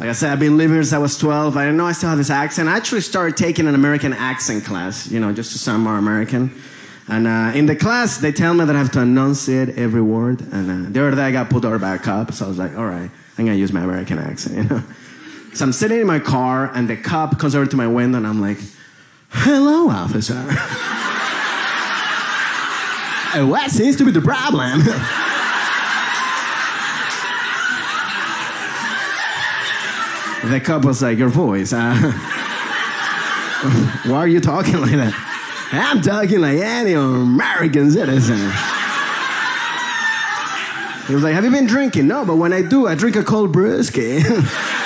Like I said, I've been living here since I was 12. I know I still have this accent. I actually started taking an American accent class, you know, just to sound more American. And uh, in the class, they tell me that I have to enunciate every word. And uh, the other day, I got pulled over by a cop, so I was like, all right, I'm gonna use my American accent, you know. So I'm sitting in my car, and the cop comes over to my window, and I'm like, "Hello, officer. What seems to be the problem?" the cop was like, "Your voice. Uh, why are you talking like that?" I'm talking like any American citizen. He was like, Have you been drinking? No, but when I do, I drink a cold brewski.